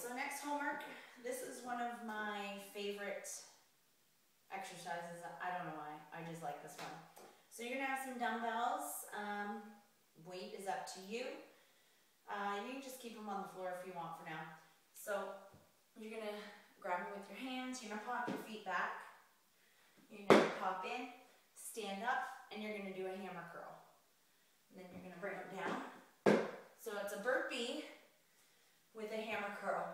so next homework, this is one of my favorite exercises. I don't know why, I just like this one. So you're gonna have some dumbbells. Um, weight is up to you. Uh, you can just keep them on the floor if you want for now. So you're gonna grab them with your hands, you're gonna pop your feet back. You're gonna pop in, stand up, and you're gonna do a hammer curl. And then you're gonna bring them down. So it's a burpee with a hammer curl.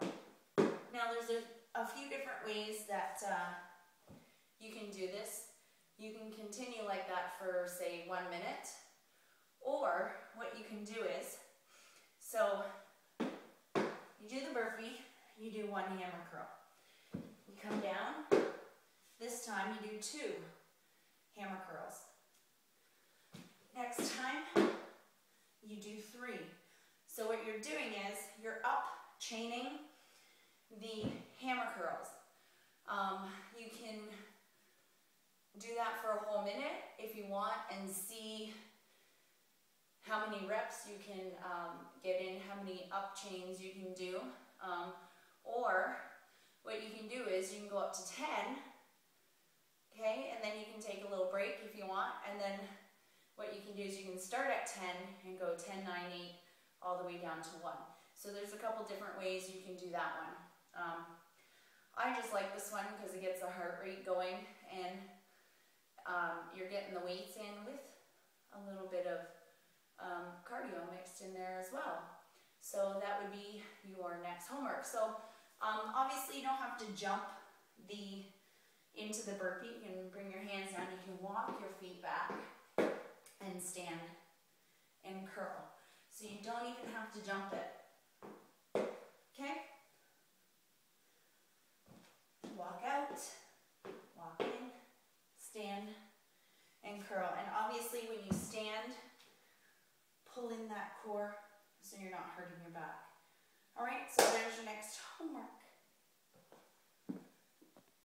Now there's a, a few different ways uh, you can do this. You can continue like that for say one minute or what you can do is, so you do the burpee, you do one hammer curl. You come down, this time you do two hammer curls. Next time, you do three. So what you're doing is you're up chaining the hammer curls. Um, you can do that for a whole minute if you want and see how many reps you can um, get in, how many up chains you can do. Um, or what you can do is you can go up to 10, okay, and then you can take a little break if you want, and then what you can do is you can start at 10 and go 10, 9, 8, all the way down to 1. So there's a couple different ways you can do that one. Um, I just like this one because it gets the heart rate going and um, you're getting the weights in with a little bit of um, cardio mixed in there as well. So that would be your next homework. So um, obviously you don't have to jump the into the burpee. You can bring your hands down. You can walk your feet back and stand and curl. So you don't even have to jump it. Okay? Walk out, walk in, stand, and curl. And obviously when you stand, core so you're not hurting your back. All right, so there's your next homework.